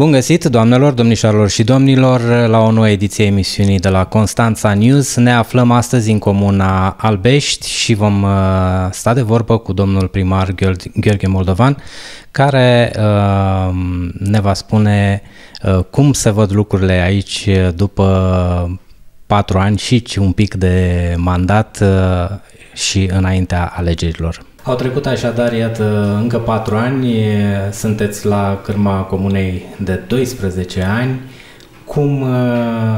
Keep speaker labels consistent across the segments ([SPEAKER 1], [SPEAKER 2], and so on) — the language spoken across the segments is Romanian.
[SPEAKER 1] Bun găsit, doamnelor, domnișoarelor și domnilor, la o nouă ediție a emisiunii de la Constanța News. Ne aflăm astăzi în comuna Albești și vom uh, sta de vorbă cu domnul primar Gheorghe Moldovan, care uh, ne va spune uh, cum se văd lucrurile aici după patru ani și un pic de mandat și înaintea alegerilor. Au trecut așadar, iată, încă patru ani, sunteți la cârma comunei de 12 ani. Cum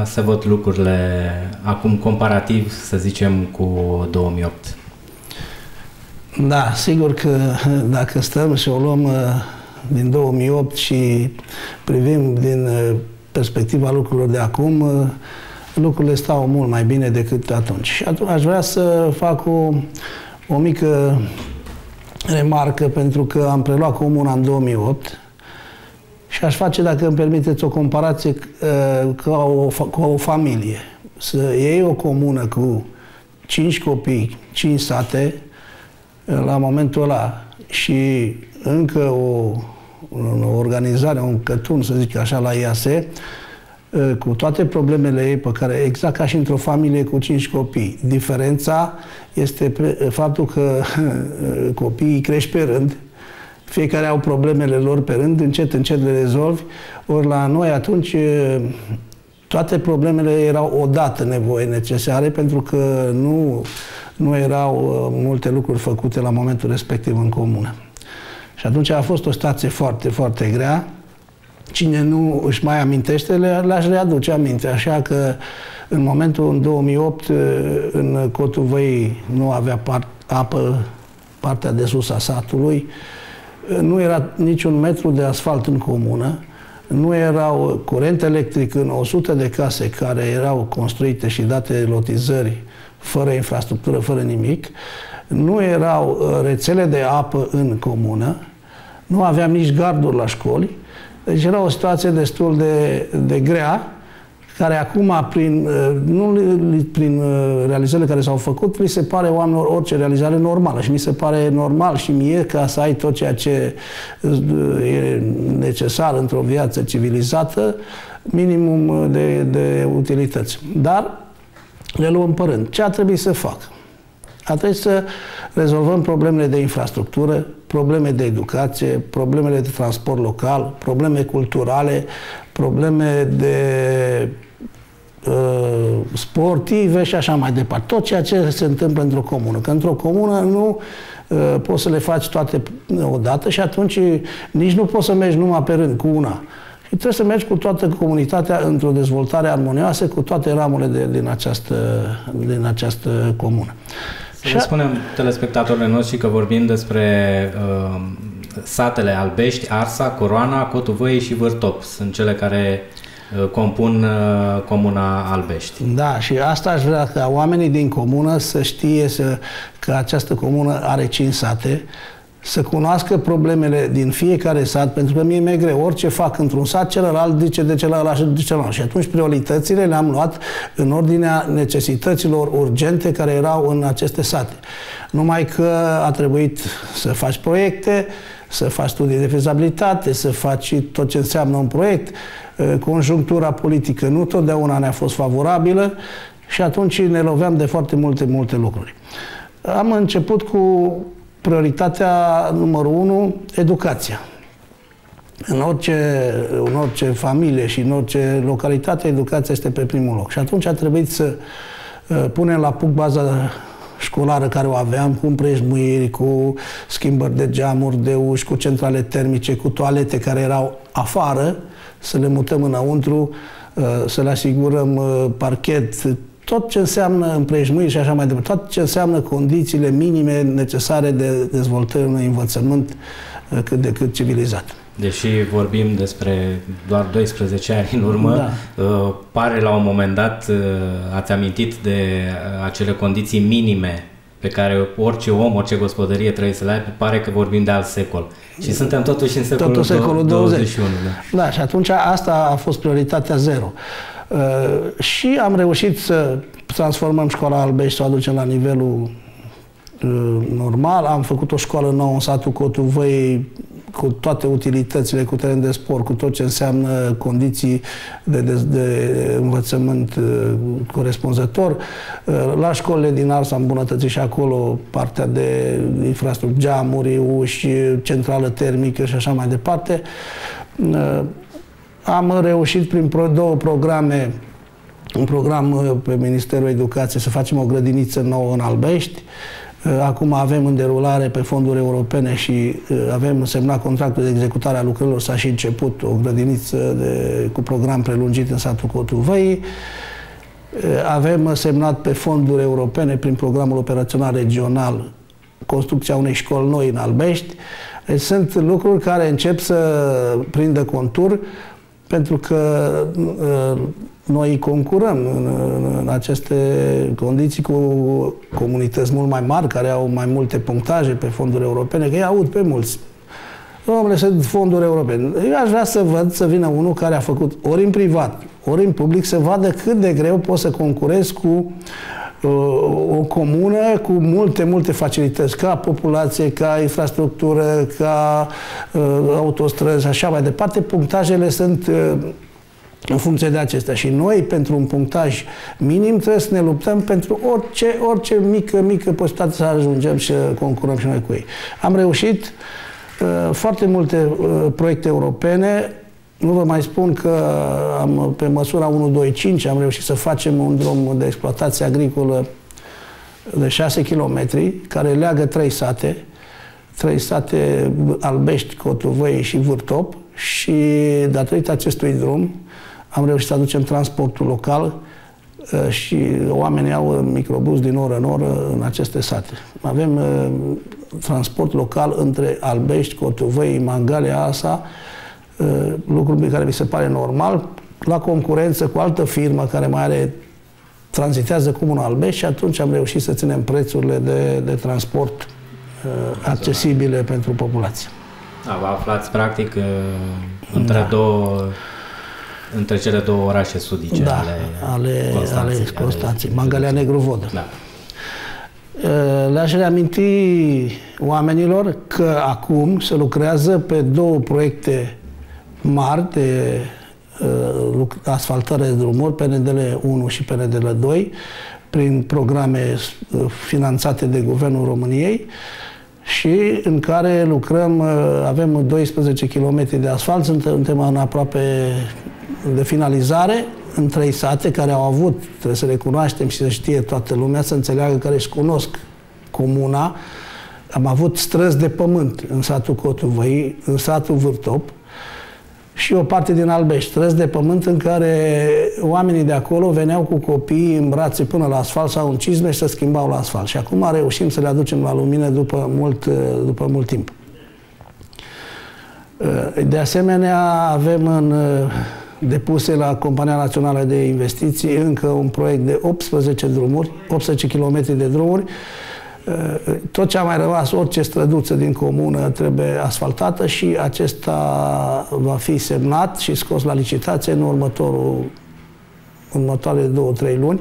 [SPEAKER 1] se văd lucrurile acum comparativ, să zicem, cu 2008?
[SPEAKER 2] Da, sigur că dacă stăm și o luăm din 2008 și privim din perspectiva lucrurilor de acum, lucrurile stau mult mai bine decât atunci. Și atunci aș vrea să fac o, o mică remarcă pentru că am preluat comuna în 2008 și aș face, dacă îmi permiteți, o comparație uh, ca o, cu o familie. Să iei o comună cu cinci copii, cinci sate, uh, la momentul ăla și încă o, o organizare, un cătun, să zic așa, la IASE, uh, cu toate problemele ei pe care, exact ca și într-o familie cu cinci copii. Diferența este faptul că copiii crești pe rând, fiecare au problemele lor pe rând, încet, încet le rezolvi, ori la noi atunci toate problemele erau odată nevoie necesare pentru că nu, nu erau multe lucruri făcute la momentul respectiv în comună. Și atunci a fost o stație foarte, foarte grea. Cine nu își mai amintește, le-aș readuce aminte. Așa că în momentul în 2008, în Cotul Văi nu avea part, apă partea de sus a satului, nu era niciun metru de asfalt în comună, nu erau curent electric în 100 de case care erau construite și date lotizări fără infrastructură, fără nimic, nu erau uh, rețele de apă în comună, nu aveam nici garduri la școli, deci era o situație destul de, de grea care acum, prin, uh, nu prin uh, realizările care s-au făcut, li se pare oamenilor orice realizare normală și mi se pare normal și mie ca să ai tot ceea ce uh, e necesar într-o viață civilizată, minimum de, de utilități. Dar le luăm pe rând. Ce a trebuit să fac? A trebuit să rezolvăm problemele de infrastructură, probleme de educație, problemele de transport local, probleme culturale, probleme de uh, sportive și așa mai departe. Tot ceea ce se întâmplă într-o comună. Că într-o comună nu uh, poți să le faci toate odată și atunci nici nu poți să mergi numai pe rând cu una. Și trebuie să mergi cu toată comunitatea într-o dezvoltare armonioasă cu toate ramurile de, din, această, din această comună.
[SPEAKER 1] Să și spunem telespectatorilor noștri că vorbim despre uh, satele Albești, Arsa, Coroana, Cotuvăi și Vârtop. Sunt cele care uh, compun uh, comuna Albești.
[SPEAKER 2] Da, și asta aș vrea ca oamenii din comună să știe să, că această comună are cinci sate, să cunoască problemele din fiecare sat, pentru că mie mi-e greu. Orice fac într-un sat, celălalt zice de celălalt și de celălalt. Și atunci prioritățile le-am luat în ordinea necesităților urgente care erau în aceste sate. Numai că a trebuit să faci proiecte, să faci studii de fezabilitate, să faci tot ce înseamnă un proiect. Conjunctura politică nu totdeauna ne-a fost favorabilă și atunci ne loveam de foarte multe, multe lucruri. Am început cu prioritatea numărul unu, educația. În orice, în orice familie și în orice localitate, educația este pe primul loc. Și atunci a trebuit să uh, punem la punct baza școlară care o aveam, cu împrejmuiri, cu schimbări de geamuri, de uși, cu centrale termice, cu toalete care erau afară, să le mutăm înăuntru, uh, să le asigurăm uh, parchet, tot ce înseamnă împrejmuiri și așa mai departe, tot ce înseamnă condițiile minime necesare de dezvoltare unui învățământ uh, cât de cât civilizat.
[SPEAKER 1] Deși vorbim despre doar 12 ani în urmă, da. uh, pare la un moment dat, uh, ați amintit de uh, acele condiții minime pe care orice om, orice gospodărie trebuie să le aibă, pare că vorbim de alt secol. Și suntem totuși în secolul, Totul secolul 20. 21.
[SPEAKER 2] Da. da, și atunci asta a fost prioritatea zero. Uh, și am reușit să transformăm școala Albești, să o aducem la nivelul uh, normal. Am făcut o școală nouă în satul Cotul Văi, cu toate utilitățile, cu teren de sport, cu tot ce înseamnă condiții de, de, de învățământ uh, corespunzător. Uh, la școlile din Ars am îmbunătățit și acolo partea de infrastructură, geamuri, uși, centrală termică și așa mai departe. Uh, am reușit prin două programe un program pe Ministerul Educației să facem o grădiniță nouă în Albești, Uh, acum avem în derulare pe fonduri europene și uh, avem semnat contractul de executare a lucrărilor. S-a și început o grădiniță de, cu program prelungit în satul Cotul Văii. Uh, avem semnat pe fonduri europene prin programul operațional regional construcția unei școli noi în Albești. Deci sunt lucruri care încep să prindă contur pentru că noi concurăm în, în, în aceste condiții cu comunități mult mai mari, care au mai multe punctaje pe fonduri europene, că ei aud pe mulți. Domnule, sunt fonduri europene. Eu aș vrea să văd să vină unul care a făcut ori în privat, ori în public, să vadă cât de greu poți să concurezi cu uh, o comună cu multe, multe facilități, ca populație, ca infrastructură, ca uh, autostrăzi, așa mai departe. Punctajele sunt uh, în funcție de acestea. Și noi, pentru un punctaj minim, trebuie să ne luptăm pentru orice, orice mică, mică posibilitate să ajungem și să concurăm și noi cu ei. Am reușit uh, foarte multe uh, proiecte europene. Nu vă mai spun că am, pe măsura 1-2-5 am reușit să facem un drum de exploatație agricolă de 6 km, care leagă trei sate, trei sate Albești, Cotuvăi și Vârtop și datorită acestui drum am reușit să aducem transportul local uh, și oamenii au microbus din oră în oră în aceste sate. Avem uh, transport local între Albești, Cotuvăi, Mangalia, Asa, uh, lucruri pe care mi se pare normal, la concurență cu altă firmă care mai are tranzitează Comuna Albești și atunci am reușit să ținem prețurile de, de transport uh, accesibile pentru populație.
[SPEAKER 1] Da, vă aflați practic între da. două între cele două orașe sudice
[SPEAKER 2] da, ale, ale Constanței. Ale Constanței. Mangalea Negru Vodă. Da. Le-aș reaminti oamenilor că acum se lucrează pe două proiecte mari de uh, asfaltare de drumuri, PNDL 1 și PNDL 2, prin programe uh, finanțate de Guvernul României și în care lucrăm, uh, avem 12 km de asfalt, suntem în aproape de finalizare în trei sate care au avut, trebuie să recunoaștem și să știe toată lumea, să înțeleagă care își cunosc comuna. Am avut străzi de pământ în satul Cotuvăi, în satul Vârtop și o parte din Albești, străzi de pământ în care oamenii de acolo veneau cu copii în brațe până la asfalt sau în cizme și să schimbau la asfalt. Și acum reușim să le aducem la lumină după mult, după mult timp. De asemenea, avem în depuse la Compania Națională de Investiții încă un proiect de 18 drumuri, 18 km de drumuri. Uh, tot ce a mai rămas, orice străduță din comună trebuie asfaltată și acesta va fi semnat și scos la licitație în următorul următoarele două, trei luni,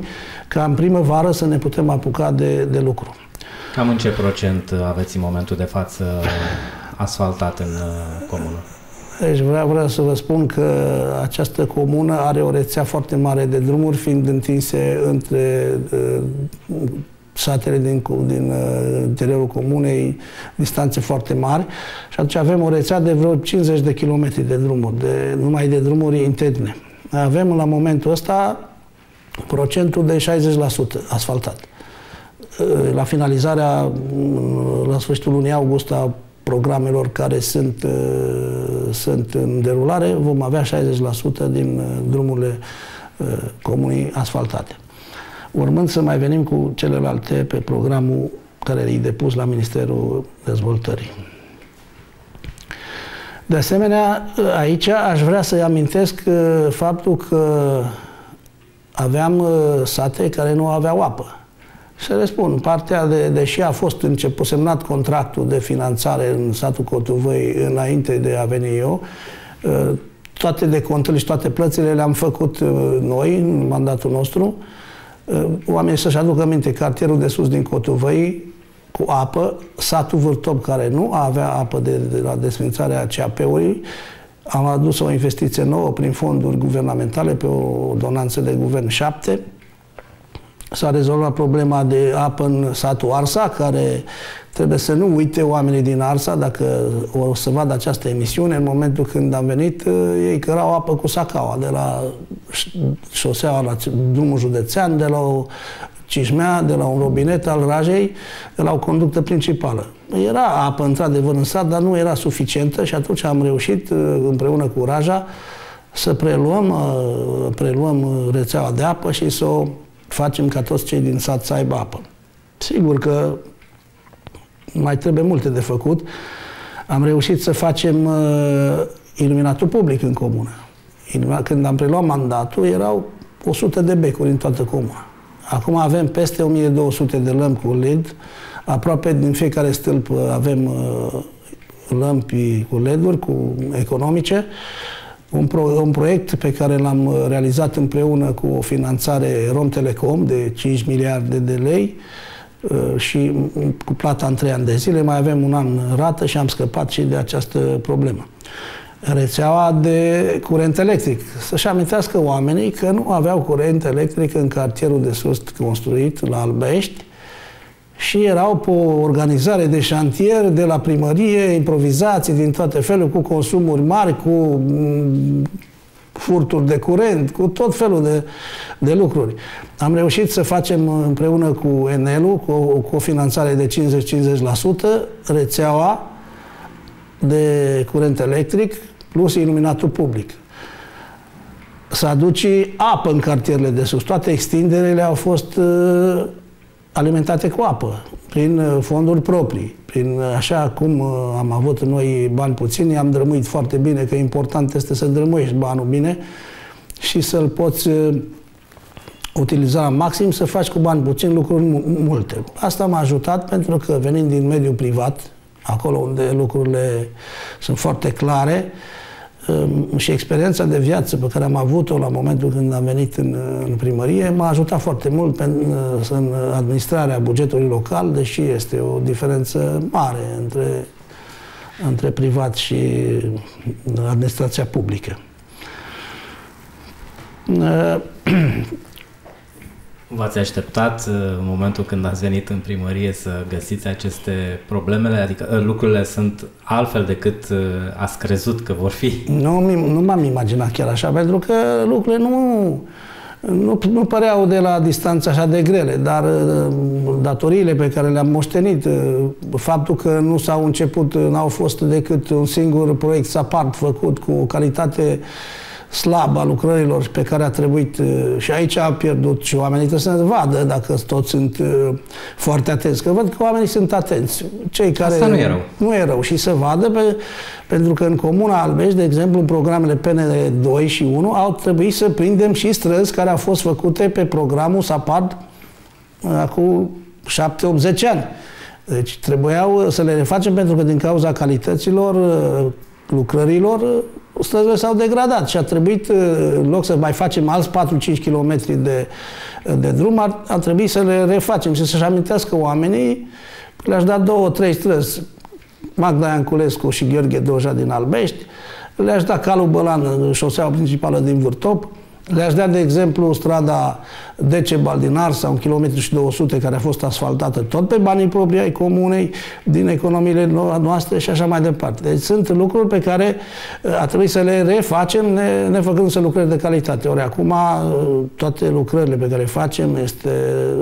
[SPEAKER 2] ca în primăvară să ne putem apuca de, de lucru.
[SPEAKER 1] Cam în ce procent aveți în momentul de față asfaltat în uh, comună?
[SPEAKER 2] Deci vreau, vreau să vă spun că această comună are o rețea foarte mare de drumuri, fiind întinse între uh, satele din, din uh, interiorul comunei, distanțe foarte mari și atunci avem o rețea de vreo 50 de kilometri de drumuri, de, numai de drumuri interne. Avem la momentul ăsta procentul de 60% asfaltat. Uh, la finalizarea, uh, la sfârșitul lunii august, a programelor care sunt, uh, sunt în derulare, vom avea 60% din uh, drumurile uh, comunii asfaltate. Urmând să mai venim cu celelalte pe programul care e depus la Ministerul Dezvoltării. De asemenea, aici aș vrea să-i amintesc faptul că aveam sate care nu aveau apă. Să răspund, partea de, deși a fost început semnat contractul de finanțare în satul Cotuvăi înainte de a veni eu, uh, toate decontele și toate plățile le-am făcut uh, noi în mandatul nostru. Uh, oamenii să-și aducă minte, cartierul de sus din Cotuvăi, cu apă, satul Vârtop, care nu avea apă de, de la desfințarea CAP-ului, am adus o investiție nouă prin fonduri guvernamentale pe o donanță de guvern 7. S-a rezolvat problema de apă în satul Arsa, care trebuie să nu uite oamenii din Arsa, dacă o să vadă această emisiune, în momentul când am venit, ei cărau apă cu sacaua, de la șoseaua la drumul județean, de la o Cismea, de la un robinet al Rajei, de la o conductă principală. Era apă, într-adevăr, în sat, dar nu era suficientă și atunci am reușit, uh, împreună cu Raja, să preluăm, uh, preluăm rețeaua de apă și să o facem ca toți cei din sat să aibă apă. Sigur că mai trebuie multe de făcut. Am reușit să facem uh, iluminatul public în comună. Când am preluat mandatul, erau 100 de becuri în toată comuna. Acum avem peste 1200 de lămpi cu LED, aproape din fiecare stâlp uh, avem uh, lămpi cu LED-uri, cu economice. Un, pro, un proiect pe care l-am uh, realizat împreună cu o finanțare Rom Telecom de 5 miliarde de lei și cu plata în 3 ani de zile. Mai avem un an rată și am scăpat și de această problemă rețeaua de curent electric. Să-și amintească oamenii că nu aveau curent electric în cartierul de sus construit la Albești și erau pe o organizare de șantier de la primărie, improvizații din toate felul, cu consumuri mari, cu mm, furturi de curent, cu tot felul de, de lucruri. Am reușit să facem împreună cu Enelu, cu, cu o finanțare de 50-50%, rețeaua de curent electric plus iluminatul public. Să aduci apă în cartierele de sus. Toate extinderele au fost uh, alimentate cu apă, prin uh, fonduri proprii. Prin, uh, așa cum uh, am avut noi bani puțini, am drămuit foarte bine, că important este să drămuiești banul bine și să-l poți uh, utiliza la maxim, să faci cu bani puțini lucruri multe. Asta m-a ajutat pentru că venind din mediul privat, acolo unde lucrurile sunt foarte clare, și experiența de viață pe care am avut-o la momentul când am venit în, în primărie m-a ajutat foarte mult în, în administrarea bugetului local, deși este o diferență mare între, între privat și administrația publică.
[SPEAKER 1] V-ați așteptat uh, în momentul când ați venit în primărie să găsiți aceste problemele? Adică uh, lucrurile sunt altfel decât uh, ați crezut că vor fi?
[SPEAKER 2] Nu, nu m-am imaginat chiar așa, pentru că lucrurile nu, nu, nu păreau de la distanță așa de grele, dar datoriile pe care le-am moștenit, faptul că nu s-au început, n-au fost decât un singur proiect SAPART făcut cu o calitate uh, slab a lucrărilor pe care a trebuit uh, și aici a pierdut și oamenii trebuie să vadă dacă toți sunt uh, foarte atenți. Că văd că oamenii sunt atenți. Cei care
[SPEAKER 1] Asta nu e rău.
[SPEAKER 2] Nu e rău și să vadă pe, pentru că în Comuna Albești, de exemplu, în programele PNL 2 și 1 au trebuit să prindem și străzi care au fost făcute pe programul SAPAD uh, acum 7-80 ani. Deci trebuiau să le refacem pentru că din cauza calităților lucrărilor străzile s-au degradat și a trebuit, uh, în loc să mai facem alți 4-5 km de, de drum, ar, ar trebui să le refacem și să-și amintească oamenii, le-aș da două, trei străzi, Magda Ianculescu și Gheorghe Doja din Albești, le-aș da calul Bălan, șoseaua principală din Vârtop, le-aș da, de exemplu, strada Decebal din Arsa, un kilometru și 200, care a fost asfaltată tot pe banii proprii ai comunei, din economiile noastre și așa mai departe. Deci sunt lucruri pe care uh, a trebuit să le refacem, ne, ne făcând să lucrări de calitate. Ori acum uh, toate lucrările pe care le facem este,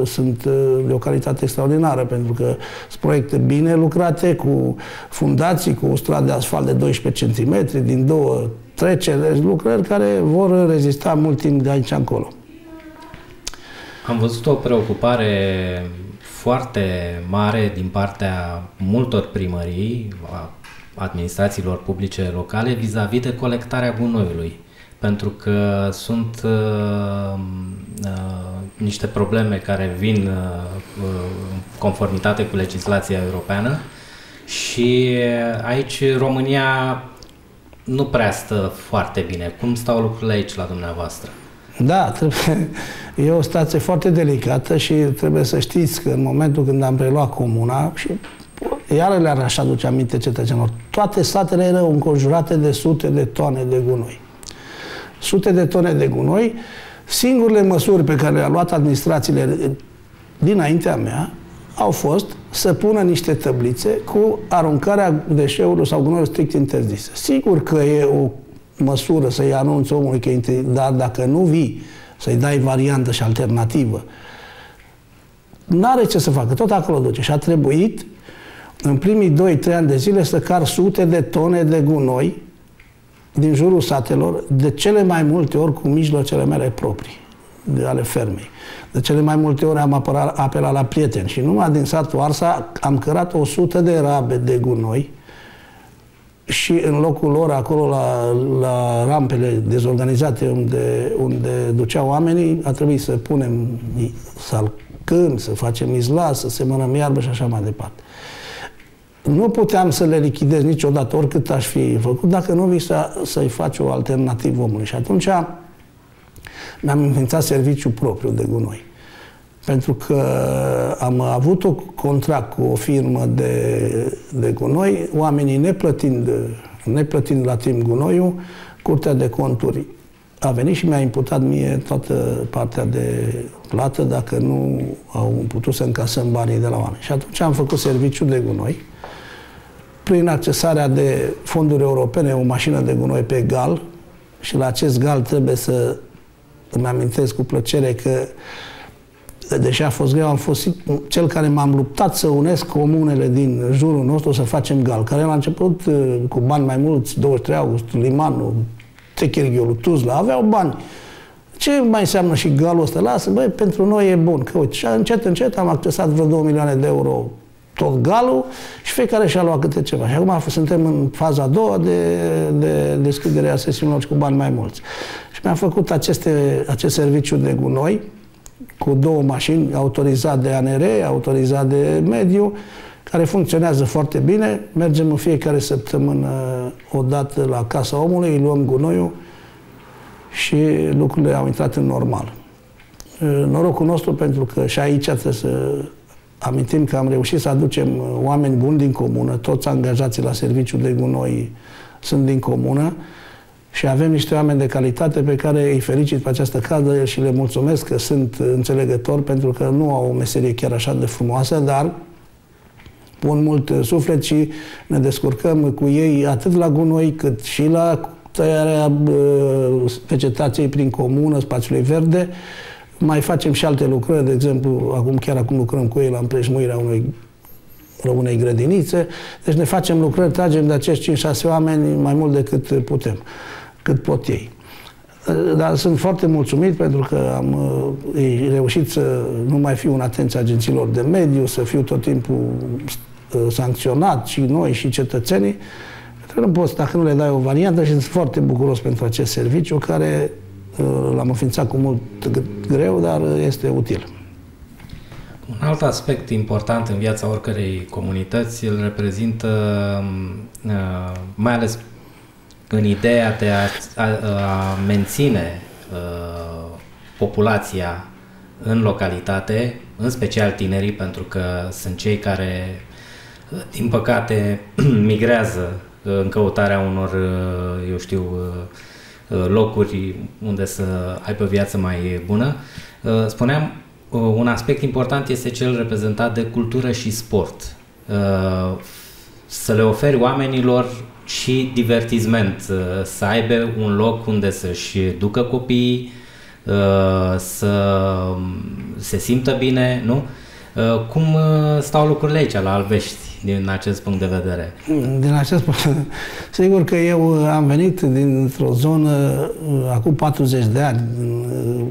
[SPEAKER 2] sunt uh, de o calitate extraordinară, pentru că sunt proiecte bine lucrate, cu fundații, cu o stradă de asfalt de 12 cm, din două treceri, lucrări care vor rezista mult timp de aici încolo.
[SPEAKER 1] Am văzut o preocupare foarte mare din partea multor primării, a administrațiilor publice locale, vis-a-vis de colectarea gunoiului. Pentru că sunt uh, uh, niște probleme care vin uh, în conformitate cu legislația europeană și aici România nu prea stă foarte bine. Cum stau lucrurile aici la dumneavoastră?
[SPEAKER 2] Da, trebuie, e o stație foarte delicată și trebuie să știți că în momentul când am preluat comuna și iară le-ar așa aduce aminte cetățenilor, toate satele erau înconjurate de sute de tone de gunoi. Sute de tone de gunoi, singurele măsuri pe care le-a luat administrațiile dinaintea mea au fost să pună niște tablițe cu aruncarea deșeurilor sau gunoiului strict interzise. Sigur că e o măsură să-i anunți omului că e dar dacă nu vii să-i dai variantă și alternativă, n-are ce să facă, tot acolo duce. Și a trebuit în primii 2-3 ani de zile să car sute de tone de gunoi din jurul satelor, de cele mai multe ori cu mijloacele mele proprii, de ale fermei. De cele mai multe ori am apărat, apelat la prieteni și numai din satul Arsa am cărat 100 de rabe de gunoi și în locul lor, acolo la, la rampele dezorganizate unde, unde duceau oamenii, a trebuit să punem salcâm, să facem izla, să semănăm iarbă și așa mai departe. Nu puteam să le lichidez niciodată, oricât aș fi făcut, dacă nu vii să, să-i faci o alternativă omului. Și atunci mi-am înființat serviciu propriu de gunoi. Pentru că am avut un contract cu o firmă de, de gunoi, oamenii neplătind, neplătind la timp gunoiul, Curtea de Conturi a venit și mi-a imputat mie toată partea de plată dacă nu au putut să încasăm banii de la oameni. Și atunci am făcut serviciu de gunoi prin accesarea de fonduri europene, o mașină de gunoi pe gal și la acest gal trebuie să îmi amintesc cu plăcere că deși a fost greu, am fost cel care m-am luptat să unesc comunele din jurul nostru să facem gal, care la început uh, cu bani mai mulți, 23 august, Limanul, Techirghiolul, Tuzla, aveau bani. Ce mai înseamnă și galul ăsta? Lasă, băi, pentru noi e bun. Că uite, și încet, încet am accesat vreo 2 milioane de euro tot galul și fiecare și-a luat câte ceva. Și acum suntem în faza a doua de, de deschidere a sesiunilor cu bani mai mulți. Și mi-am făcut aceste, acest serviciu de gunoi cu două mașini, autorizat de ANR, autorizat de mediu, care funcționează foarte bine. Mergem în fiecare săptămână o dată la Casa Omului, îi luăm gunoiul și lucrurile au intrat în normal. Norocul nostru pentru că și aici trebuie să amintim că am reușit să aducem oameni buni din comună, toți angajații la serviciu de gunoi sunt din comună și avem niște oameni de calitate pe care îi felicit pe această cadă și le mulțumesc că sunt înțelegători pentru că nu au o meserie chiar așa de frumoasă, dar pun mult suflet și ne descurcăm cu ei atât la gunoi cât și la tăiarea vegetației prin comună, spațiului verde. Mai facem și alte lucrări, de exemplu, acum chiar acum lucrăm cu ei la împrejmuirea unui unei grădinițe. Deci ne facem lucrări, tragem de acești 5-6 oameni mai mult decât putem cât pot ei. Dar sunt foarte mulțumit pentru că am uh, reușit să nu mai fiu în atenția agențiilor de mediu, să fiu tot timpul uh, sancționat și noi și cetățenii. Pentru că nu poți, dacă nu le dai o variantă și sunt foarte bucuros pentru acest serviciu care uh, l-am înființat cu mult greu, dar este util.
[SPEAKER 1] Un alt aspect important în viața oricărei comunități îl reprezintă mai ales în ideea de a, a, a menține uh, populația în localitate, în special tinerii, pentru că sunt cei care, din păcate, migrează în căutarea unor, eu știu, locuri unde să aibă o viață mai bună. Spuneam, un aspect important este cel reprezentat de cultură și sport. Să le oferi oamenilor și divertisment, uh, să aibă un loc unde să-și ducă copiii, uh, să se simtă bine, nu? Uh, cum stau lucrurile aici, la Albești, din acest punct de vedere?
[SPEAKER 2] Din acest punct sigur că eu am venit dintr-o zonă, acum 40 de ani,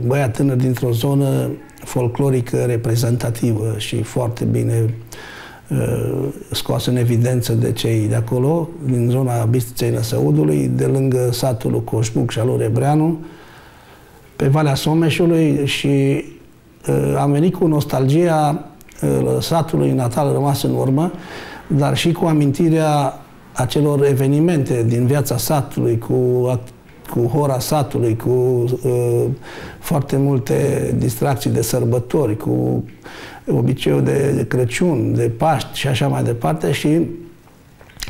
[SPEAKER 2] băiat tânăr dintr-o zonă folclorică reprezentativă și foarte bine Uh, scoasă în evidență de cei de acolo, din zona Bistriței Năsăudului, de lângă satul Coșbuc și al Rebreanu, pe Valea Someșului și uh, am venit cu nostalgia uh, satului natal rămas în urmă, dar și cu amintirea acelor evenimente din viața satului, cu cu hora satului, cu uh, foarte multe distracții de sărbători, cu obiceiul de, de Crăciun, de Paști și așa mai departe și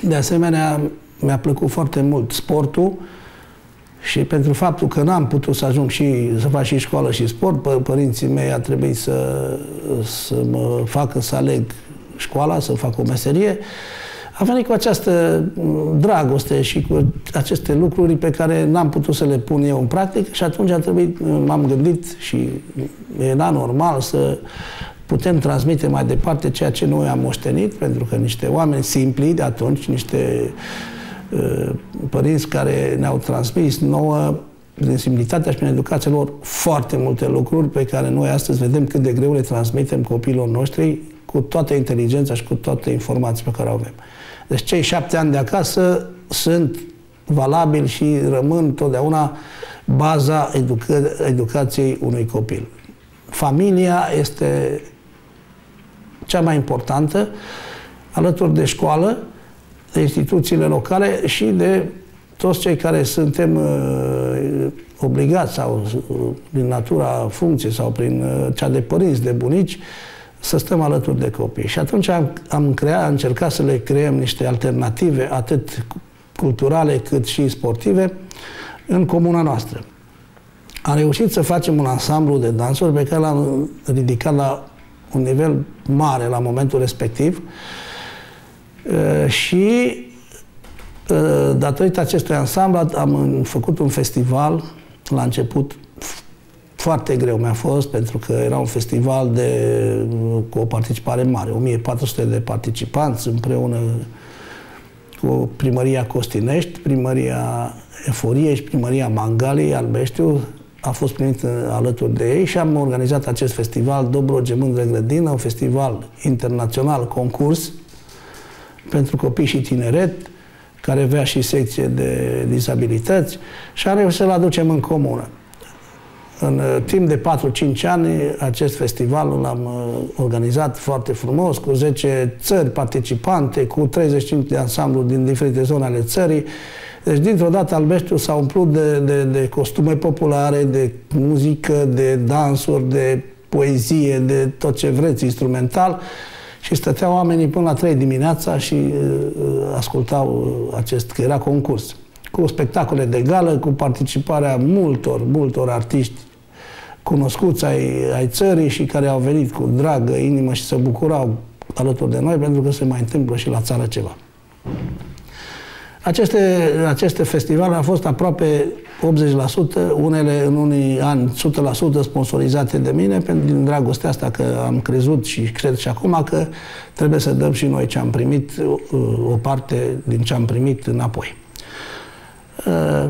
[SPEAKER 2] de asemenea mi-a plăcut foarte mult sportul și pentru faptul că n-am putut să ajung și să fac și școală și sport, pă, părinții mei a trebuit să, să mă facă să aleg școala, să fac o meserie, a venit cu această dragoste și cu aceste lucruri pe care n-am putut să le pun eu în practic și atunci a trebuit, m-am gândit și era normal să putem transmite mai departe ceea ce noi am moștenit, pentru că niște oameni simpli de atunci, niște uh, părinți care ne-au transmis nouă prin simplitatea și prin educația lor foarte multe lucruri pe care noi astăzi vedem cât de greu le transmitem copiilor noștri cu toată inteligența și cu toate informațiile pe care o avem. Deci cei șapte ani de acasă sunt valabili și rămân totdeauna baza educa- educației unui copil. Familia este cea mai importantă, alături de școală, de instituțiile locale și de toți cei care suntem uh, obligați sau uh, prin natura funcției sau prin uh, cea de părinți, de bunici, să stăm alături de copii. Și atunci am, am creat, am încercat să le creăm niște alternative, atât culturale cât și sportive, în comuna noastră. Am reușit să facem un ansamblu de dansuri pe care l-am ridicat la un nivel mare la momentul respectiv uh, și uh, datorită acestui ansamblu am făcut un festival la început. Foarte greu mi-a fost pentru că era un festival de, cu o participare mare, 1400 de participanți împreună cu primăria Costinești, primăria Eforie și primăria Mangalii, Albeștiu, a fost primit alături de ei și am organizat acest festival Dobroge Mândră Grădină, un festival internațional, concurs pentru copii și tineret, care avea și secție de dizabilități și am reușit să-l aducem în comună. În uh, timp de 4-5 ani, acest festival l-am uh, organizat foarte frumos, cu 10 țări participante, cu 35 de ansamblu din diferite zone ale țării. Deci, dintr-o dată, Albeștiu s-a umplut de, de, de costume populare, de muzică, de dansuri, de poezie, de tot ce vreți, instrumental. Și stăteau oamenii până la 3 dimineața și uh, uh ascultau acest, că era concurs cu spectacole de gală, cu participarea multor, multor artiști cunoscuți ai, ai țării și care au venit cu dragă inimă și se bucurau alături de noi pentru că se mai întâmplă și la țară ceva. Aceste, aceste festivale au fost aproape 80%, unele în unii ani 100% sponsorizate de mine, pentru din dragostea asta că am crezut și cred și acum că trebuie să dăm și noi ce am primit, o parte din ce am primit înapoi. Uh,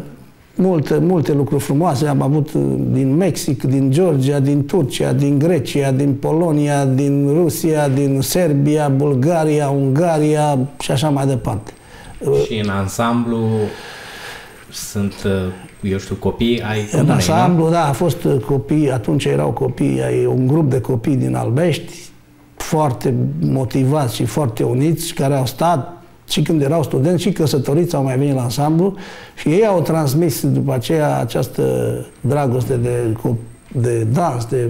[SPEAKER 2] multe, multe lucruri frumoase. Am avut uh, din Mexic, din Georgia, din Turcia, din Grecia, din Polonia, din Rusia, din Serbia, Bulgaria, Ungaria și așa mai departe.
[SPEAKER 1] Uh, și în ansamblu sunt, eu știu, copii ai
[SPEAKER 2] comunei, În ansamblu, nu? da, a fost copii, atunci erau copii, ai un grup de copii din Albești, foarte motivați și foarte uniți, care au stat și când erau studenți și căsătoriți au mai venit la ansamblu și ei au transmis după aceea această dragoste de, de dans, de,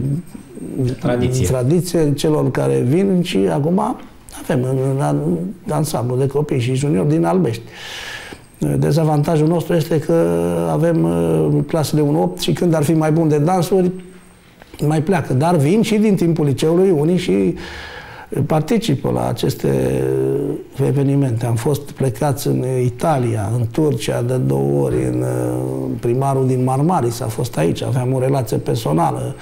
[SPEAKER 1] tradiție.
[SPEAKER 2] tradiție celor care vin și acum avem în, în, în ansamblu de copii și juniori din Albești. Dezavantajul nostru este că avem uh, clasele 1-8 și când ar fi mai bun de dansuri, mai pleacă. Dar vin și din timpul liceului unii și participă la aceste evenimente. Am fost plecați în Italia, în Turcia de două ori, în primarul din Marmaris a fost aici, aveam o relație personală.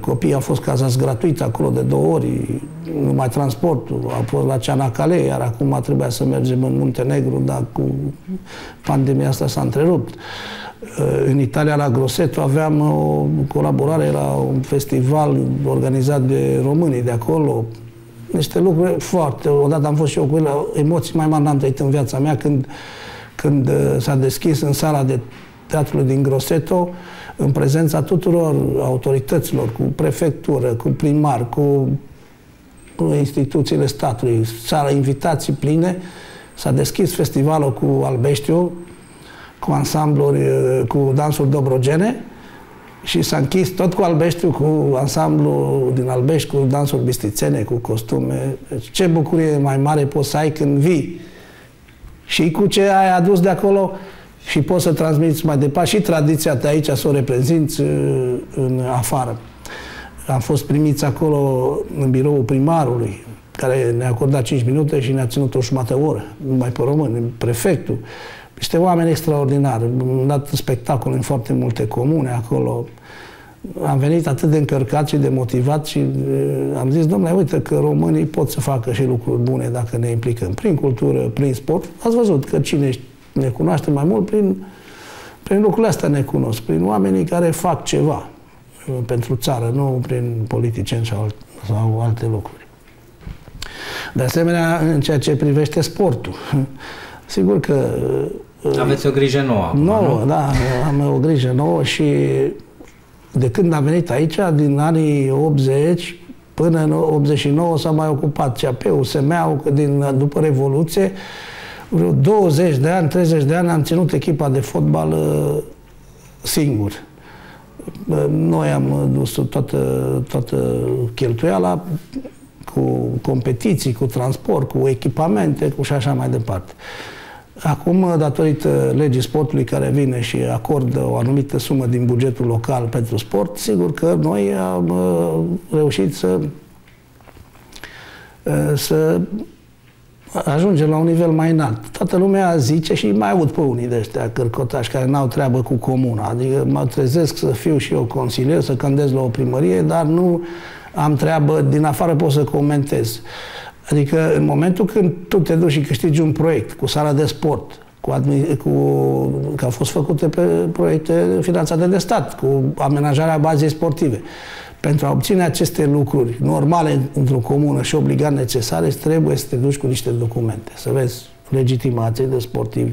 [SPEAKER 2] Copiii au fost cazați gratuit acolo de două ori, numai transportul, au fost la Cianacale, iar acum trebuia să mergem în Muntenegru, dar cu pandemia asta s-a întrerupt. În Italia, la Grosseto, aveam o colaborare la un festival organizat de românii de acolo, niște lucruri foarte... Odată am fost și eu cu ele, emoții mai mari n-am trăit în viața mea când, când uh, s-a deschis în sala de teatrul din Grosseto, în prezența tuturor autorităților, cu prefectură, cu primar, cu instituțiile statului, sala invitații pline, s-a deschis festivalul cu Albeștiu cu ansambluri, cu dansuri dobrogene și s-a închis tot cu Albeștiu, cu ansamblu din Albești, cu dansuri bistițene, cu costume. Deci ce bucurie mai mare poți să ai când vii și cu ce ai adus de acolo și poți să transmiți mai departe și tradiția ta aici să o reprezinți în afară. Am fost primiți acolo în biroul primarului, care ne-a acordat 5 minute și ne-a ținut o jumătate oră, numai pe român, prefectul. Niște oameni extraordinari. Am dat spectacol în foarte multe comune acolo. Am venit atât de încărcat și de motivat și am zis, domnule, uite că românii pot să facă și lucruri bune dacă ne implicăm. Prin cultură, prin sport. Ați văzut că cine ne cunoaște mai mult prin, prin lucrurile astea ne cunosc, prin oamenii care fac ceva pentru țară, nu prin politicieni sau, sau alte lucruri. De asemenea, în ceea ce privește sportul, sigur că...
[SPEAKER 1] Uh, Aveți o grijă nouă acum,
[SPEAKER 2] Nouă, nu? da, am o grijă nouă și de când am venit aici, din anii 80 până în 89 s-a mai ocupat CAP-ul, SM-ul, că din, după Revoluție, vreo 20 de ani, 30 de ani am ținut echipa de fotbal uh, singur. Noi am dus toată, toată cheltuiala cu competiții, cu transport, cu echipamente, cu și așa mai departe. Acum, datorită legii sportului care vine și acordă o anumită sumă din bugetul local pentru sport, sigur că noi am uh, reușit să, uh, să ajungem la un nivel mai înalt. Toată lumea zice și mai aud pe unii de ăștia cărcotași care n-au treabă cu comuna. Adică mă trezesc să fiu și eu consilier, să candez la o primărie, dar nu am treabă, din afară pot să comentez. Adică în momentul când tu te duci și câștigi un proiect cu sala de sport, cu, cu, că au fost făcute pe proiecte finanțate de stat, cu amenajarea bazei sportive. Pentru a obține aceste lucruri normale într-o comună și obligat necesare, trebuie să te duci cu niște documente, să vezi legitimație de sportivi,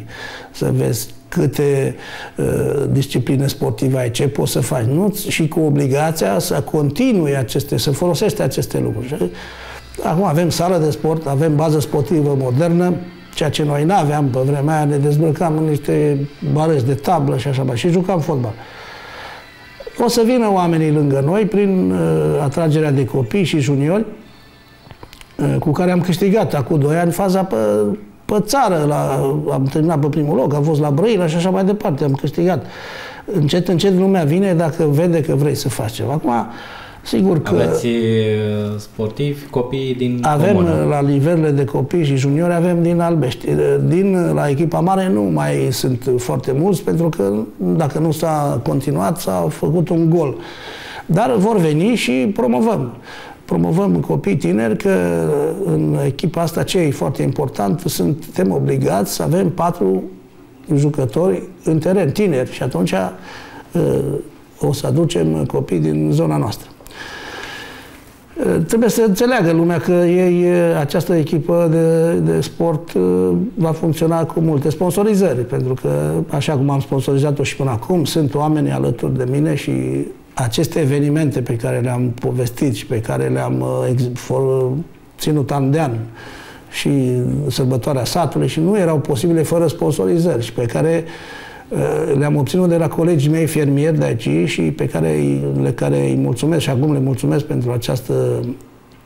[SPEAKER 2] să vezi câte uh, discipline sportive ai, ce poți să faci, nu? Și cu obligația să continui aceste, să folosești aceste lucruri. Acum avem sală de sport, avem bază sportivă modernă, ceea ce noi nu aveam pe vremea aia, ne dezbrăcam în niște barăți de tablă și așa mai, și jucam fotbal. O să vină oamenii lângă noi prin uh, atragerea de copii și juniori, uh, cu care am câștigat acum doi ani faza pe pe țară, la, am terminat pe primul loc, am fost la Brăila și așa mai departe, am câștigat. Încet, încet lumea vine dacă vede că vrei să faci ceva. Acum, sigur că...
[SPEAKER 1] Aveți sportivi, copii din
[SPEAKER 2] Avem
[SPEAKER 1] comună.
[SPEAKER 2] la nivelurile de copii și juniori, avem din Albești. Din, la echipa mare nu mai sunt foarte mulți, pentru că dacă nu s-a continuat, s-a făcut un gol. Dar vor veni și promovăm promovăm copii tineri, că în echipa asta ce e foarte important, suntem obligați să avem patru jucători în teren, tineri, și atunci uh, o să aducem copii din zona noastră. Uh, trebuie să înțeleagă lumea că ei, uh, această echipă de, de sport va funcționa cu multe sponsorizări, pentru că, așa cum am sponsorizat-o și până acum, sunt oameni alături de mine și aceste evenimente pe care le-am povestit și pe care le-am uh, ținut an de an și sărbătoarea satului și nu erau posibile fără sponsorizări și pe care uh, le-am obținut de la colegii mei fermieri de aici și pe care, le care îi mulțumesc și acum le mulțumesc pentru această,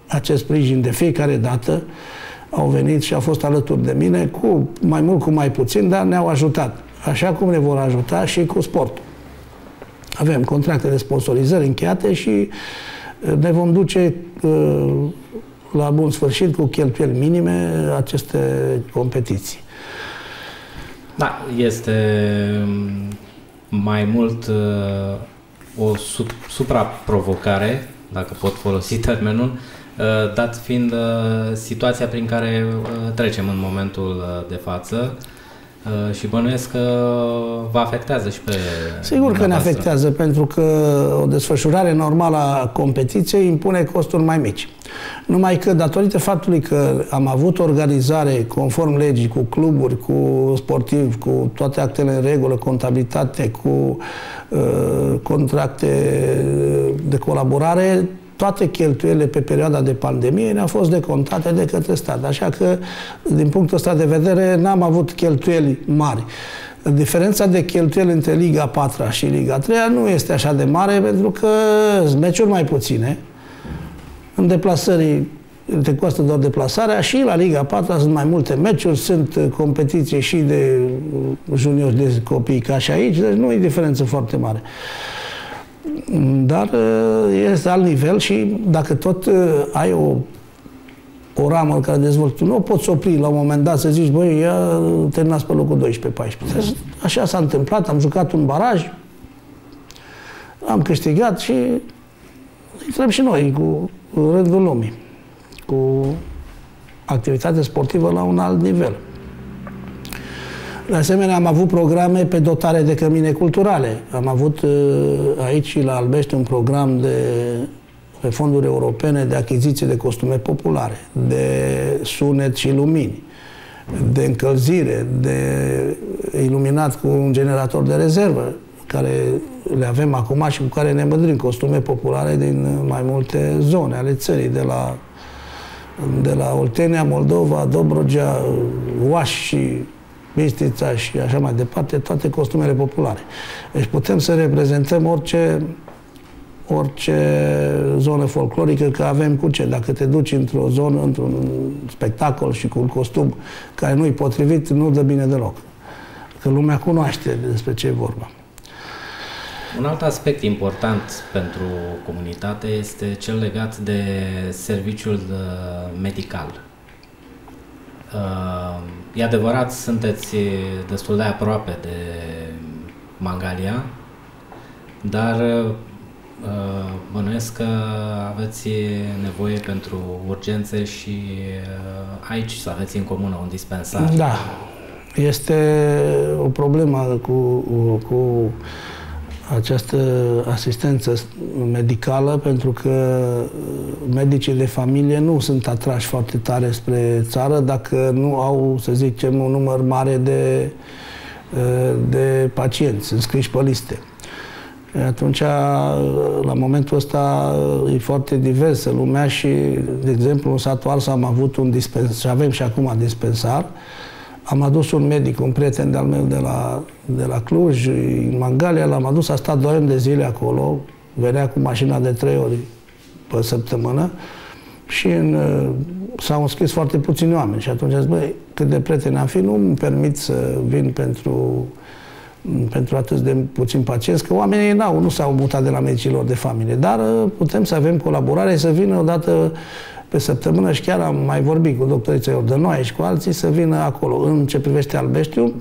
[SPEAKER 2] acest sprijin de fiecare dată au venit și au fost alături de mine cu mai mult, cu mai puțin, dar ne-au ajutat. Așa cum ne vor ajuta și cu sportul. Avem contracte de sponsorizări încheiate și uh, ne vom duce uh, la bun sfârșit cu cheltuieli minime aceste competiții.
[SPEAKER 1] Da, este mai mult uh, o supraprovocare, dacă pot folosi termenul, dat fiind situația prin care trecem în momentul de față. Uh, și bănuiesc că vă afectează și pe
[SPEAKER 2] Sigur că ne afectează, pentru că o desfășurare normală a competiției impune costuri mai mici. Numai că, datorită faptului că am avut organizare conform legii, cu cluburi, cu sportivi, cu toate actele în regulă, contabilitate, cu uh, contracte de colaborare, toate cheltuielile pe perioada de pandemie ne-au fost decontate de către stat. Așa că, din punctul ăsta de vedere, n-am avut cheltuieli mari. Diferența de cheltuieli între Liga 4 și Liga 3 nu este așa de mare pentru că sunt meciuri mai puține. În deplasări te costă doar deplasarea și la Liga 4 sunt mai multe meciuri, sunt competiții și de juniori, de copii ca și aici, deci nu e diferență foarte mare. Dar este alt nivel și dacă tot ai o o ramă care dezvoltă, nu o poți opri la un moment dat să zici, băi, ia terminați pe locul 12-14. Deci, așa s-a întâmplat, am jucat un baraj, am câștigat și intrăm și noi cu rândul lumii, cu activitate sportivă la un alt nivel. De asemenea, am avut programe pe dotare de cămine culturale. Am avut uh, aici la Albești un program de pe fonduri europene de achiziție de costume populare, de sunet și lumini, de încălzire, de iluminat cu un generator de rezervă, care le avem acum și cu care ne mândrim costume populare din mai multe zone ale țării, de la, de la Oltenia, Moldova, Dobrogea, Oaș și Bistrița și așa mai departe, toate costumele populare. Deci putem să reprezentăm orice orice zonă folclorică, că avem cu ce. Dacă te duci într-o zonă, într-un spectacol și cu un costum care nu-i potrivit, nu dă bine deloc. Că lumea cunoaște despre ce e vorba.
[SPEAKER 1] Un alt aspect important pentru comunitate este cel legat de serviciul uh, medical. Uh, e adevărat, sunteți destul de aproape de Mangalia, dar uh, Uh, bănuiesc că aveți nevoie pentru urgențe și uh, aici să aveți în comună un dispensar.
[SPEAKER 2] Da. Este o problemă cu, cu această asistență medicală pentru că medicii de familie nu sunt atrași foarte tare spre țară dacă nu au, să zicem, un număr mare de, de pacienți înscriși pe liste. Atunci, la momentul ăsta, e foarte diversă lumea și, de exemplu, în satul Arsa am avut un dispensar, și avem și acum dispensar. Am adus un medic, un prieten de-al meu de la, de la Cluj, în Mangalia, l-am adus, a stat doi ani de zile acolo, venea cu mașina de trei ori pe săptămână și în, s-au înscris foarte puțini oameni. Și atunci am zis, băi, cât de prieteni am fi, nu îmi permit să vin pentru pentru atât de puțin pacienți, că oamenii n-au, nu s-au mutat de la medicilor de familie, dar uh, putem să avem colaborare, să vină odată pe săptămână și chiar am mai vorbit cu doctorița Iordănoaie și cu alții să vină acolo. În ce privește Albeștiu,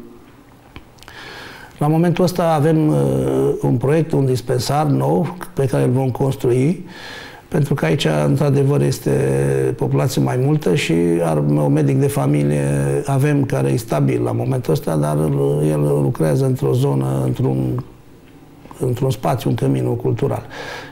[SPEAKER 2] la momentul ăsta avem uh, un proiect, un dispensar nou pe care îl vom construi pentru că aici, într-adevăr, este populație mai multă și ar, un medic de familie avem care e stabil la momentul ăsta, dar el lucrează într-o zonă, într-un într-un spațiu, un cămin cultural.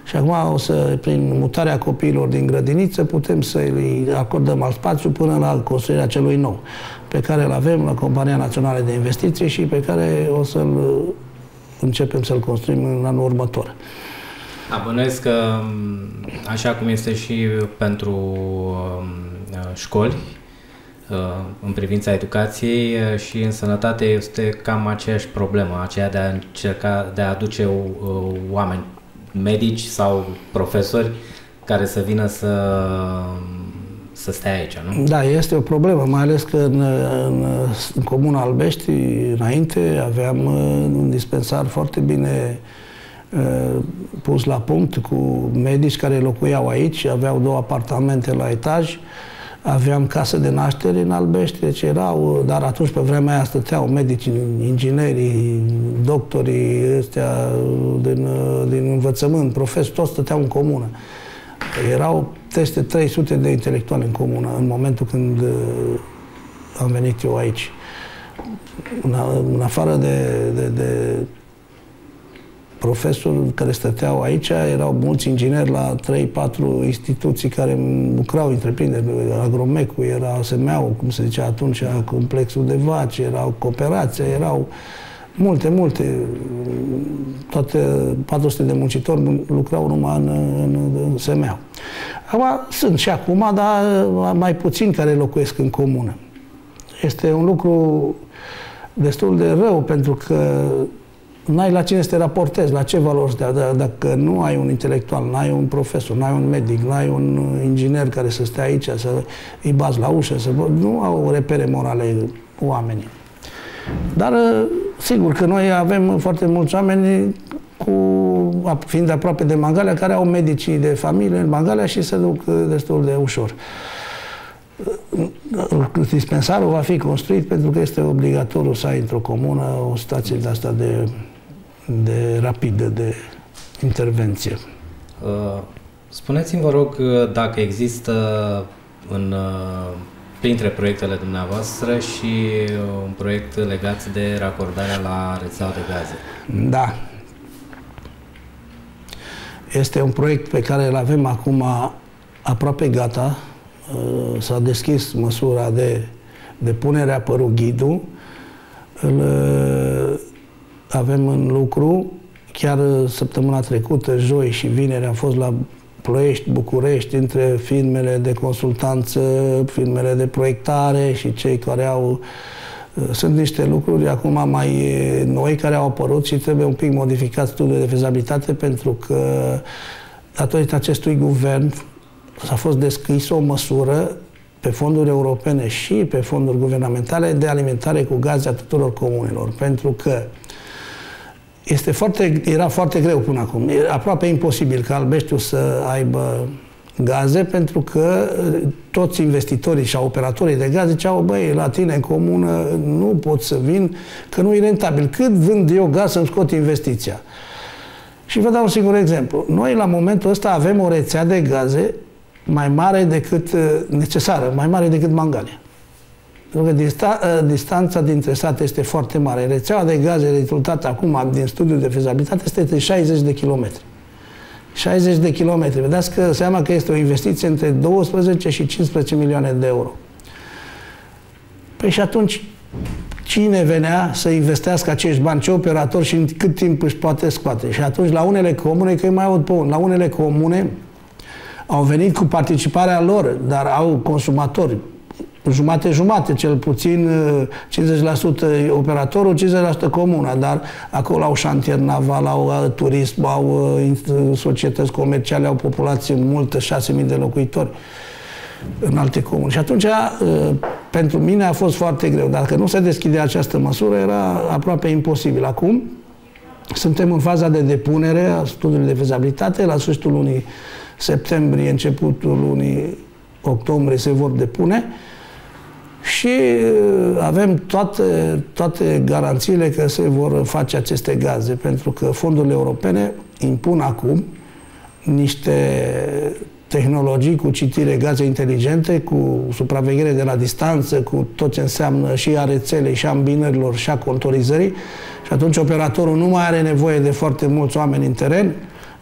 [SPEAKER 2] Și acum, o să, prin mutarea copiilor din grădiniță, putem să îi acordăm alt spațiu până la construirea celui nou, pe care îl avem la Compania Națională de Investiții și pe care o să-l începem să-l construim în anul următor.
[SPEAKER 1] Da, bănuiesc că așa cum este și pentru um, școli, uh, în privința educației uh, și în sănătate este cam aceeași problemă, aceea de a încerca de a aduce uh, oameni medici sau profesori care să vină să să stea aici, nu?
[SPEAKER 2] Da, este o problemă, mai ales că în, în, în Comuna Albești, înainte, aveam un dispensar foarte bine uh, Uh, pus la punct cu medici care locuiau aici, aveau două apartamente la etaj, aveam casă de naștere în Albești, deci erau, dar atunci pe vremea aia stăteau medici, inginerii, doctorii ăstea din, din învățământ, profesori, toți stăteau în comună. Erau peste 300 de intelectuali în comună în momentul când uh, am venit eu aici. În, în afară de, de, de profesori care stăteau aici, erau mulți ingineri la 3-4 instituții care lucrau întreprinderi, Agromecu, era SMEAU, cum se zicea atunci, Complexul de Vaci, erau Cooperația, erau multe, multe, toate 400 de muncitori lucrau numai în, în, în SMEAU. Acum, sunt și acum, dar mai puțin care locuiesc în comună. Este un lucru destul de rău, pentru că n-ai la cine să te raportezi, la ce valori să te Dacă nu ai un intelectual, nu ai un profesor, nu ai un medic, nu ai un inginer care să stea aici, să îi bați la ușă, să... nu au repere morale oamenii. Dar, sigur că noi avem foarte mulți oameni cu, fiind aproape de Mangalia, care au medicii de familie în Mangalia și se duc destul de ușor. Dispensarul va fi construit pentru că este obligatoriu să ai într-o comună o stație de asta de, de rapidă, de intervenție. Uh,
[SPEAKER 1] spuneți-mi, vă rog, dacă există în, uh, printre proiectele dumneavoastră și un proiect legat de racordarea la rețeaua de gaze.
[SPEAKER 2] Da. Este un proiect pe care îl avem acum aproape gata, Uh, s-a deschis măsura de, de punere a părul ghidul. Îl uh, avem în lucru. Chiar săptămâna trecută, joi și vineri, am fost la Ploiești, București, între firmele de consultanță, firmele de proiectare și cei care au uh, sunt niște lucruri acum mai noi care au apărut și trebuie un pic modificat studiul de fezabilitate pentru că datorită acestui guvern s-a fost descris o măsură pe fonduri europene și pe fonduri guvernamentale de alimentare cu gaze a tuturor comunelor. Pentru că este foarte, era foarte greu până acum. Era aproape imposibil ca Albeștiu să aibă gaze pentru că toți investitorii și operatorii de gaze ziceau, băi, la tine în comună nu pot să vin, că nu e rentabil. Cât vând eu gaz să-mi scot investiția? Și vă dau un singur exemplu. Noi, la momentul ăsta, avem o rețea de gaze mai mare decât uh, necesară, mai mare decât Mangalia. Pentru că dista, uh, distanța dintre sate este foarte mare. Rețeaua de gaze rezultată acum din studiul de fezabilitate este de 60 de kilometri. 60 de kilometri. Vedeți că seama că este o investiție între 12 și 15 milioane de euro. Păi și atunci, cine venea să investească acești bani, ce operator și în cât timp își poate scoate? Și atunci, la unele comune, că mai aud pe un, la unele comune, au venit cu participarea lor, dar au consumatori, jumate-jumate, cel puțin 50% uh, operatorul, 50% comuna, dar acolo au șantier naval, au uh, turism, au uh, societăți comerciale, au populație multă, 6.000 de locuitori în alte comuni. Și atunci, pentru mine a fost foarte greu. Dacă nu se deschidea această măsură, era aproape imposibil. Acum, suntem în faza de depunere a studiului de fezabilitate. La sfârșitul lunii septembrie, începutul lunii octombrie se vor depune și uh, avem toate, toate garanțiile că se vor face aceste gaze, pentru că fondurile europene impun acum niște tehnologii cu citire gaze inteligente, cu supraveghere de la distanță, cu tot ce înseamnă și a rețelei, și a îmbinărilor, și a contorizării. Și atunci operatorul nu mai are nevoie de foarte mulți oameni în teren,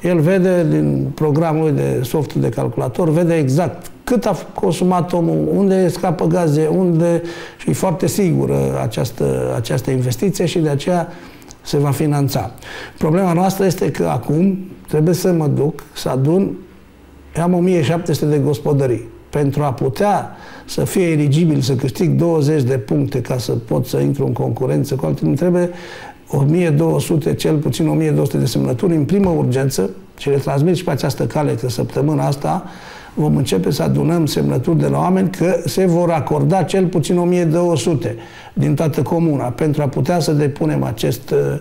[SPEAKER 2] el vede din programul de software de calculator, vede exact cât a consumat omul, unde scapă gaze, unde și e foarte sigură această, această investiție și de aceea se va finanța. Problema noastră este că acum trebuie să mă duc să adun, am 1700 de gospodării. Pentru a putea să fie eligibil, să câștig 20 de puncte ca să pot să intru în concurență cu altele, trebuie 1200, cel puțin 1200 de semnături în primă urgență și le transmit și pe această cale că săptămâna asta vom începe să adunăm semnături de la oameni că se vor acorda cel puțin 1200 din toată comuna pentru a putea să depunem acest uh,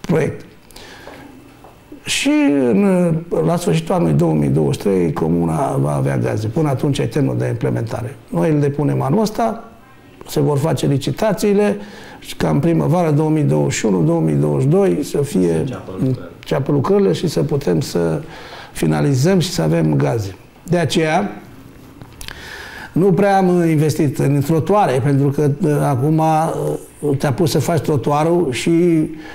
[SPEAKER 2] proiect. Și în, la sfârșitul anului 2023 comuna va avea gaze. Până atunci e termenul de implementare. Noi îl depunem anul ăsta, se vor face licitațiile și ca în primăvară 2021-2022 să fie înceapă lucrările și să putem să finalizăm și să avem gaze. De aceea, nu prea am investit în trotuare, pentru că uh, acum uh, te-a pus să faci trotuarul și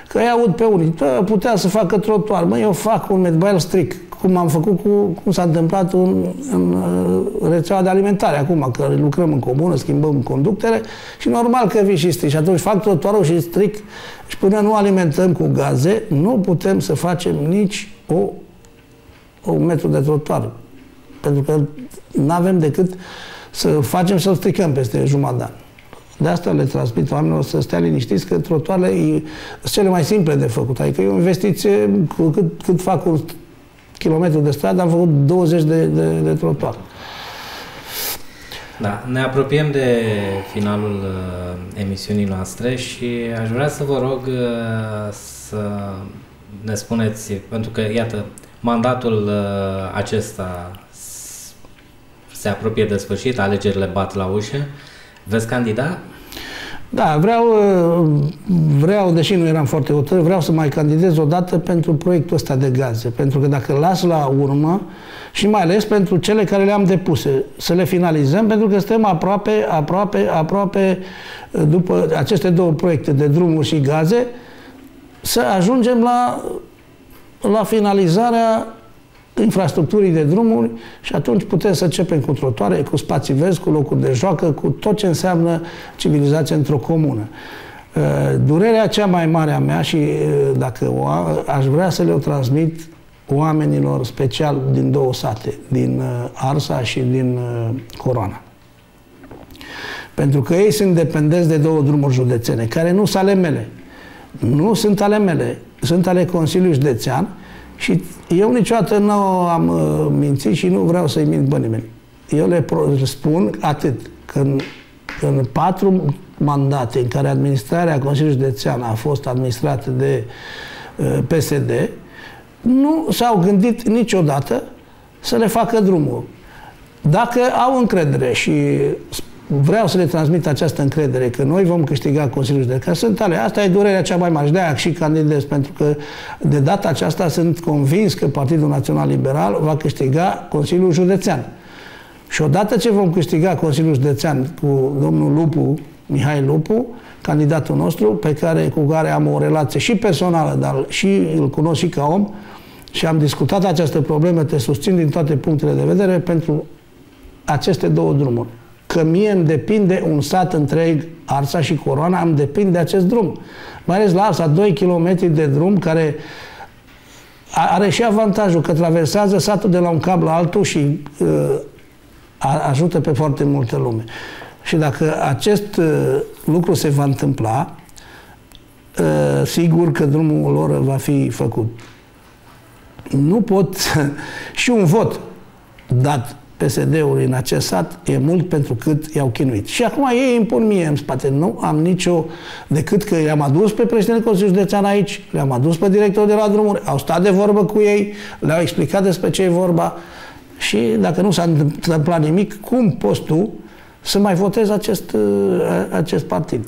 [SPEAKER 2] că îi aud pe unii, putea să facă trotuar. Mă, eu fac un medbail strict cum am făcut cu, cum s-a întâmplat în, în uh, rețeaua de alimentare acum, că lucrăm în comună, schimbăm conductele și normal că vii și stric. Și atunci fac trotuarul și stric și până nu alimentăm cu gaze, nu putem să facem nici o, un metru de trotuar. Pentru că nu avem decât să facem să-l stricăm peste jumătate de an. De asta le transmit oamenilor să stea liniștiți că trotuarele sunt cele mai simple de făcut. Adică e o investiție, cât, cât fac un kilometru de stradă, am făcut 20 de, de, de trotuare.
[SPEAKER 1] Da, ne apropiem de finalul uh, emisiunii noastre și aș vrea să vă rog uh, să ne spuneți, pentru că, iată, mandatul uh, acesta se apropie de sfârșit, alegerile bat la ușă. Veți candida?
[SPEAKER 2] Da, vreau, uh, vreau, deși nu eram foarte hotărât, vreau să mai candidez o dată pentru proiectul ăsta de gaze. Pentru că dacă îl las la urmă, și mai ales pentru cele care le-am depuse, să le finalizăm, pentru că suntem aproape, aproape, aproape, uh, după aceste două proiecte de drumuri și gaze, să ajungem la, la finalizarea infrastructurii de drumuri și atunci putem să începem cu trotoare, cu spații verzi, cu locuri de joacă, cu tot ce înseamnă civilizație într-o comună. Uh, durerea cea mai mare a mea și uh, dacă o aș vrea să le o transmit oamenilor special din două sate, din uh, Arsa și din Coroana. Pentru că ei sunt dependenți de două drumuri județene, care nu sunt ale mele. Nu sunt ale mele, sunt ale Consiliului Județean și eu niciodată nu am uh, mințit și nu vreau să-i mint pe nimeni. Eu le spun atât, că în, în patru mandate în care administrarea Consiliului Județean a fost administrată de uh, PSD, nu s-au gândit niciodată să le facă drumul. Dacă au încredere și vreau să le transmit această încredere că noi vom câștiga Consiliul Județean. Sunt ale. Asta e durerea cea mai mare. Și de-aia și candidez, pentru că de data aceasta sunt convins că Partidul Național Liberal va câștiga Consiliul Județean. Și odată ce vom câștiga Consiliul Județean cu domnul Lupu, Mihai Lupu, candidatul nostru, pe care, cu care am o relație și personală, dar și îl cunosc și ca om, și am discutat această problemă, te susțin din toate punctele de vedere pentru aceste două drumuri că mie îmi depinde un sat întreg, Arsa și Coroana, îmi depinde de acest drum. Mai ales la Arsa, 2 km de drum care are și avantajul că traversează satul de la un cap la altul și uh, ajută pe foarte multă lume. Și dacă acest uh, lucru se va întâmpla, uh, sigur că drumul lor va fi făcut. Nu pot și un vot dat PSD-ului în acest sat e mult pentru cât i-au chinuit. Și acum ei impun mie în spate. Nu am nicio... decât că i-am adus pe președintele Consiliului Județean aici, le-am adus pe directorul de la drumuri, au stat de vorbă cu ei, le-au explicat despre ce e vorba și dacă nu s-a întâmplat nimic, cum poți tu să mai votezi acest, acest partid?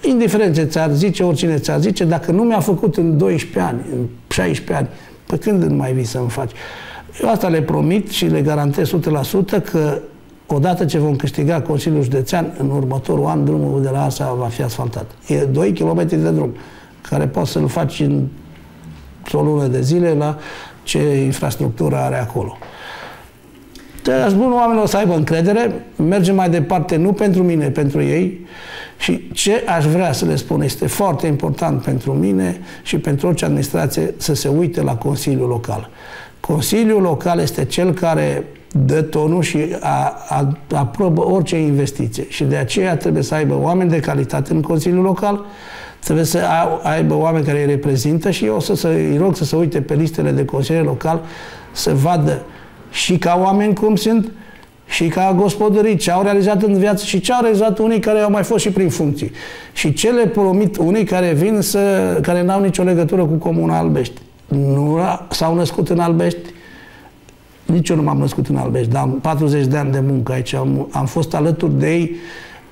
[SPEAKER 2] Indiferent ce ți-ar zice, oricine ți-ar zice, dacă nu mi-a făcut în 12 ani, în 16 ani, pe când nu mai vii să-mi faci? Eu asta le promit și le garantez 100% că odată ce vom câștiga Consiliul Județean, în următorul an drumul de la Asa va fi asfaltat. E 2 km de drum, care poți să-l faci în o lună de zile la ce infrastructură are acolo. Te spun oamenilor să aibă încredere, mergem mai departe, nu pentru mine, pentru ei. Și ce aș vrea să le spun este foarte important pentru mine și pentru orice administrație să se uite la Consiliul Local. Consiliul local este cel care dă tonul și a, a, aprobă orice investiție. Și de aceea trebuie să aibă oameni de calitate în Consiliul Local, trebuie să aibă oameni care îi reprezintă și eu o să, să îi rog să se uite pe listele de Consiliul Local să vadă și ca oameni cum sunt, și ca gospodării, ce au realizat în viață și ce au realizat unii care au mai fost și prin funcții. Și ce le promit unii care vin să, care n-au nicio legătură cu Comuna Albești nu s-au născut în Albești, nici eu nu m-am născut în Albești, dar am 40 de ani de muncă aici, am, am fost alături de ei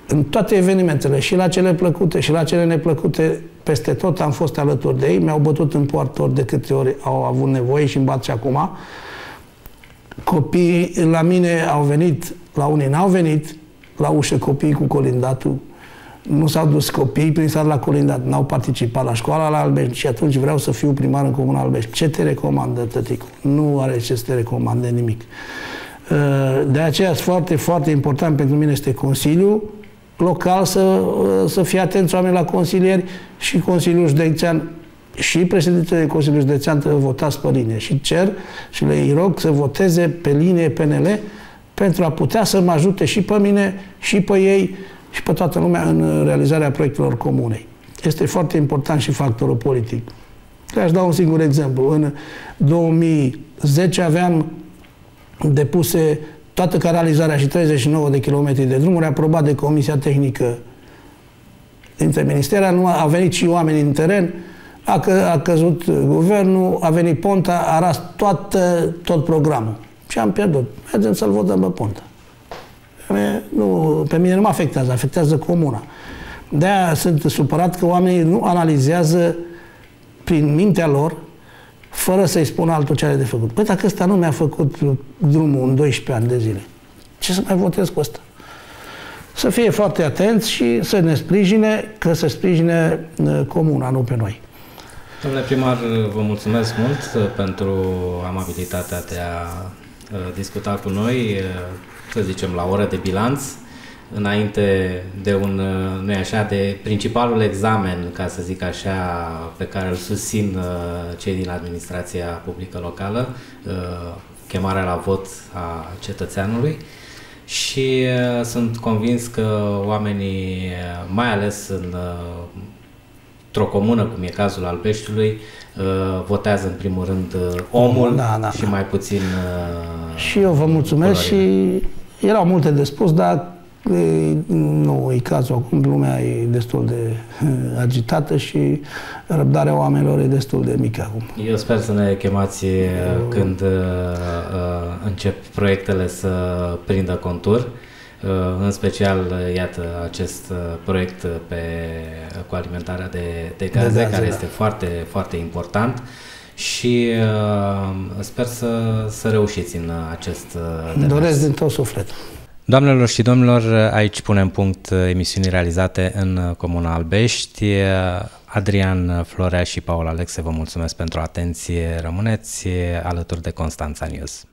[SPEAKER 2] în toate evenimentele, și la cele plăcute, și la cele neplăcute, peste tot am fost alături de ei, mi-au bătut în poartă ori de câte ori au avut nevoie și îmi bat și acum. Copiii la mine au venit, la unii n-au venit, la ușă copiii cu colindatul, nu s-au dus copiii prin sat la colindat, n-au participat la școala la Albești și atunci vreau să fiu primar în Comuna Albești. Ce te recomandă, tăticu? Nu are ce să te recomande nimic. Uh, de aceea, foarte, foarte important pentru mine este Consiliul local să, uh, să fie atenți oameni la consilieri și Consiliul Județean și președintele Consiliului Județean trebuie votați pe linie și cer și le rog să voteze pe linie PNL pentru a putea să mă ajute și pe mine și pe ei și pe toată lumea în realizarea proiectelor comune. Este foarte important și factorul politic. Aș da un singur exemplu. În 2010 aveam depuse toată canalizarea și 39 de kilometri de drumuri aprobate de Comisia Tehnică dintre ministere, nu a venit și oameni în teren, a, că, a căzut guvernul, a venit Ponta, a ras toată, tot programul. Și am pierdut. Mergem să-l votăm pe Ponta. Nu, pe mine nu mă afectează, afectează comuna. De-aia sunt supărat că oamenii nu analizează prin mintea lor fără să-i spună altul ce are de făcut. Păi dacă ăsta nu mi-a făcut drumul în 12 ani de zile, ce să mai votez cu ăsta? Să fie foarte atenți și să ne sprijine, că să sprijine uh, comuna, nu pe noi.
[SPEAKER 1] Domnule primar, vă mulțumesc mult uh, pentru amabilitatea de a uh, discuta cu noi, să zicem, la oră de bilanț înainte de un, nu așa, de principalul examen, ca să zic așa, pe care îl susțin uh, cei din administrația publică locală, uh, chemarea la vot a cetățeanului. Și uh, sunt convins că oamenii, mai ales în într-o comună, cum e cazul al Peștiului, votează în primul rând omul da, da, și da. mai puțin
[SPEAKER 2] Și eu vă mulțumesc culorile. și erau multe de spus, dar nu e cazul acum, lumea e destul de eh, agitată și răbdarea oamenilor e destul de mică acum.
[SPEAKER 1] Eu sper să ne chemați eh, Eu... când uh, încep proiectele să prindă contur. Uh, în special, iată, acest proiect pe, cu alimentarea de, de gaze, de gaze care da. este foarte, foarte important și uh, sper să, să reușiți în acest
[SPEAKER 2] demers. Doresc din tot sufletul.
[SPEAKER 1] Doamnelor și domnilor, aici punem punct emisiunii realizate în Comuna Albești. Adrian Florea și Paul Alexe vă mulțumesc pentru atenție. Rămâneți alături de Constanța News.